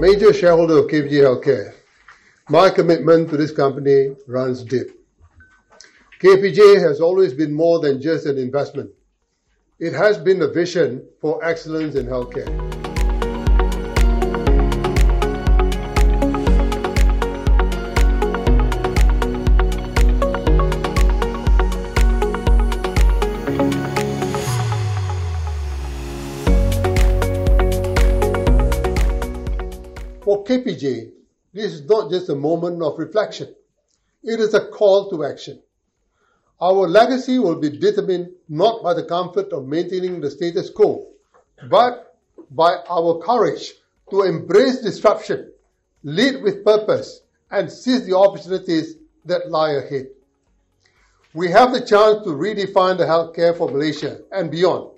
major shareholder of KPJ Healthcare, my commitment to this company runs deep. KPJ has always been more than just an investment. It has been a vision for excellence in healthcare. For KPJ, this is not just a moment of reflection, it is a call to action. Our legacy will be determined not by the comfort of maintaining the status quo, but by our courage to embrace disruption, lead with purpose, and seize the opportunities that lie ahead. We have the chance to redefine the healthcare for Malaysia and beyond,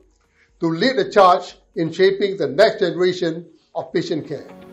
to lead the charge in shaping the next generation of patient care.